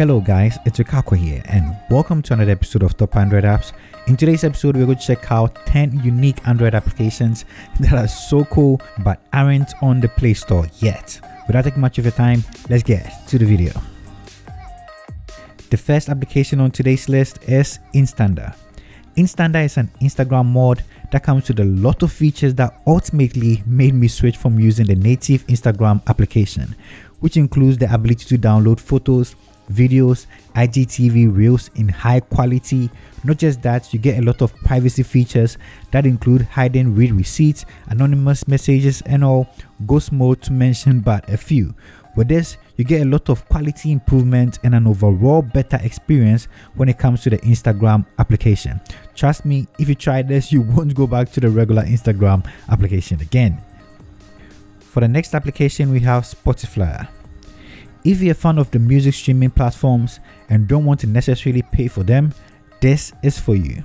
Hello guys, it's Rick Aqua here and welcome to another episode of Top Android Apps. In today's episode, we're going to check out 10 unique Android applications that are so cool but aren't on the Play Store yet. Without taking much of your time, let's get to the video. The first application on today's list is Instander. Instander is an Instagram mod that comes with a lot of features that ultimately made me switch from using the native Instagram application, which includes the ability to download photos, videos, IGTV reels in high quality. Not just that, you get a lot of privacy features that include hiding read receipts, anonymous messages, and all, ghost mode to mention but a few. With this, you get a lot of quality improvement and an overall better experience when it comes to the Instagram application. Trust me, if you try this, you won't go back to the regular Instagram application again. For the next application, we have SpotiFlyer. If you're a fan of the music streaming platforms and don't want to necessarily pay for them, this is for you.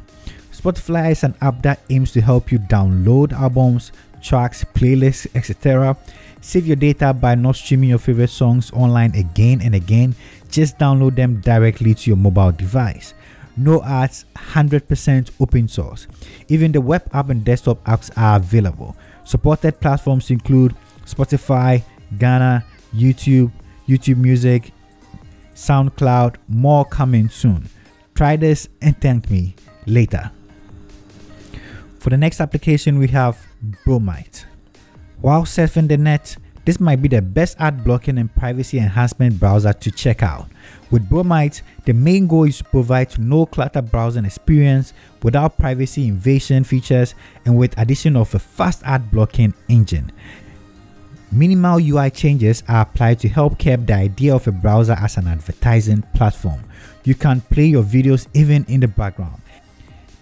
SpotiFlyer is an app that aims to help you download albums, tracks, playlists, etc. Save your data by not streaming your favorite songs online again and again. Just download them directly to your mobile device. No ads, 100% open source. Even the web app and desktop apps are available. Supported platforms include Spotify, Gaana, YouTube, YouTube Music, SoundCloud, more coming soon. Try this and thank me later. For the next application, we have Bromite. While surfing the net, this might be the best ad blocking and privacy enhancement browser to check out. With Bromite, the main goal is to provide no clutter browsing experience without privacy invasion features and with addition of a fast ad blocking engine. Minimal UI changes are applied to help keep the idea of a browser as an advertising platform. You can play your videos even in the background.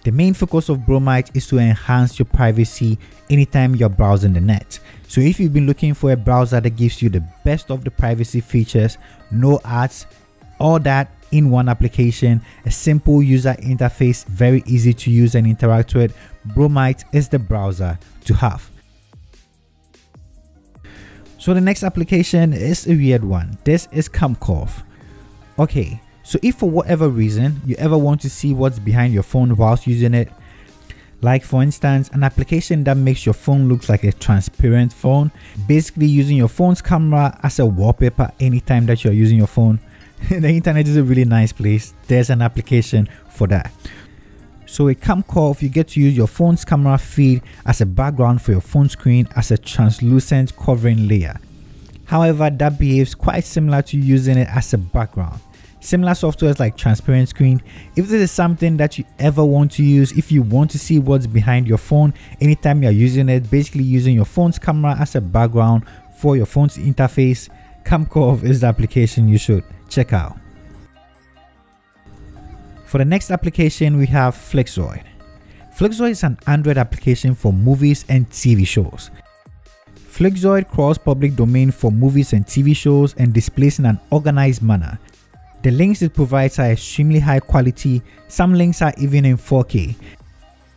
The main focus of Bromite is to enhance your privacy anytime you're browsing the net. So if you've been looking for a browser that gives you the best of the privacy features, no ads, all that in one application, a simple user interface, very easy to use and interact with, Bromite is the browser to have. So the next application is a weird one. This is CamCov. Okay, so if for whatever reason you ever want to see what's behind your phone whilst using it, like for instance an application that makes your phone look like a transparent phone, basically using your phone's camera as a wallpaper anytime that you're using your phone. the internet is a really nice place. There's an application for that. So with CamCov, you get to use your phone's camera feed as a background for your phone screen as a translucent covering layer. However, that behaves quite similar to using it as a background. Similar softwares like Transparent Screen, if this is something that you ever want to use, if you want to see what's behind your phone anytime you're using it, basically using your phone's camera as a background for your phone's interface, CamCov is the application you should check out. For the next application, we have Flixoid. Flixoid is an Android application for movies and TV shows. Flixoid crawls public domain for movies and TV shows and displays in an organized manner. The links it provides are extremely high quality, some links are even in 4K.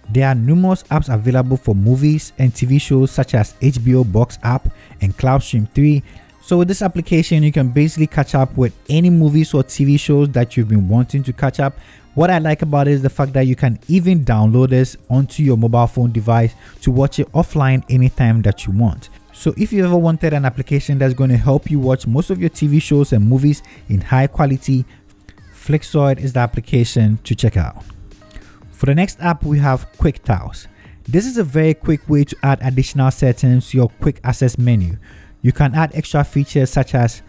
There are numerous apps available for movies and TV shows such as HDO Box app and CloudStream 3 so with this application, you can basically catch up with any movies or TV shows that you've been wanting to catch up. What I like about it is the fact that you can even download this onto your mobile phone device to watch it offline anytime that you want. So if you ever wanted an application that's going to help you watch most of your TV shows and movies in high quality, Flixoid is the application to check out. For the next app, we have QuickTiles. This is a very quick way to add additional settings to your quick access menu. You can add extra features such as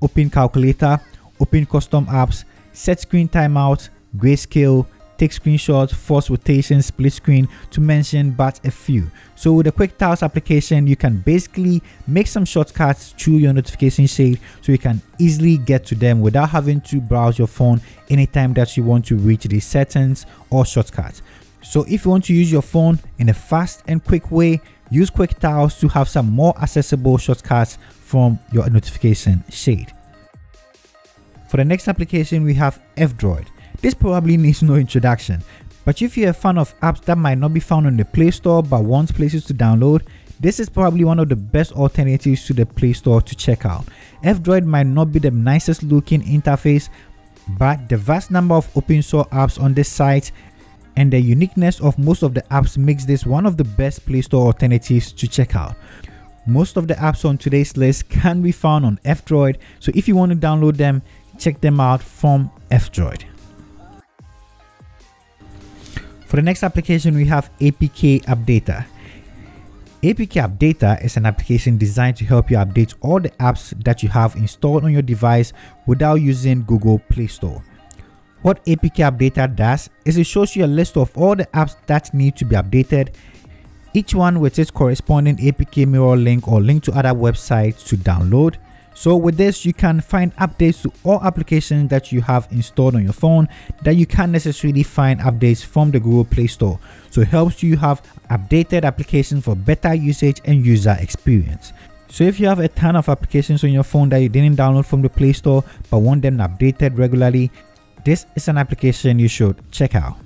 open calculator, open custom apps, set screen timeout, grayscale, take screenshots, force rotation, split screen to mention but a few. So with the QuickTiles application, you can basically make some shortcuts through your notification shade so you can easily get to them without having to browse your phone anytime that you want to reach these settings or shortcuts. So if you want to use your phone in a fast and quick way, Use quick tiles to have some more accessible shortcuts from your notification shade. For the next application, we have F-Droid. This probably needs no introduction, but if you're a fan of apps that might not be found on the Play Store but want places to download, this is probably one of the best alternatives to the Play Store to check out. F-Droid might not be the nicest looking interface, but the vast number of open source apps on this site and the uniqueness of most of the apps makes this one of the best Play Store alternatives to check out. Most of the apps on today's list can be found on F-Droid, so if you want to download them, check them out from F-Droid. For the next application, we have APK Updater. APK Updater is an application designed to help you update all the apps that you have installed on your device without using Google Play Store. What APK Updater does is it shows you a list of all the apps that need to be updated, each one with its corresponding APK mirror link or link to other websites to download. So with this, you can find updates to all applications that you have installed on your phone that you can't necessarily find updates from the Google Play Store. So it helps you have updated applications for better usage and user experience. So if you have a ton of applications on your phone that you didn't download from the Play Store but want them updated regularly, this is an application you should check out.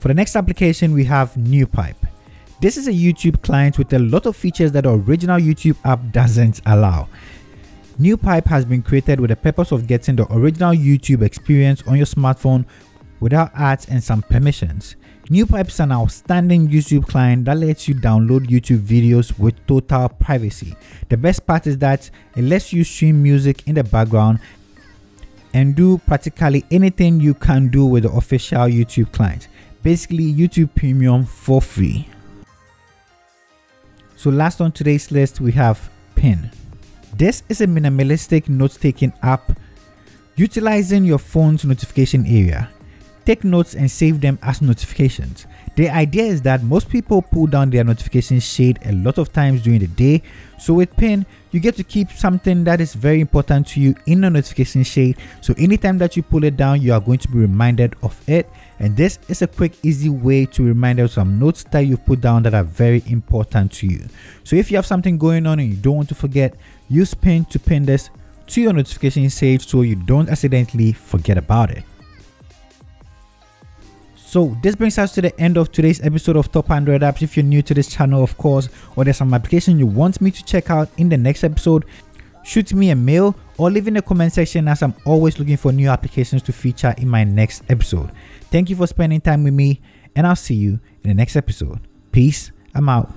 For the next application, we have NewPipe. This is a YouTube client with a lot of features that the original YouTube app doesn't allow. NewPipe has been created with the purpose of getting the original YouTube experience on your smartphone without ads and some permissions. NewPipe is an outstanding YouTube client that lets you download YouTube videos with total privacy. The best part is that it lets you stream music in the background and do practically anything you can do with the official YouTube client. Basically, YouTube Premium for free. So, last on today's list, we have Pin. This is a minimalistic note taking app utilizing your phone's notification area. Take notes and save them as notifications. The idea is that most people pull down their notification shade a lot of times during the day. So with Pin, you get to keep something that is very important to you in the notification shade. So anytime that you pull it down, you are going to be reminded of it. And this is a quick, easy way to remind of some notes that you put down that are very important to you. So if you have something going on and you don't want to forget, use Pin to pin this to your notification shade so you don't accidentally forget about it. So this brings us to the end of today's episode of Top Android Apps. If you're new to this channel, of course, or there's some application you want me to check out in the next episode, shoot me a mail or leave in the comment section as I'm always looking for new applications to feature in my next episode. Thank you for spending time with me and I'll see you in the next episode. Peace. I'm out.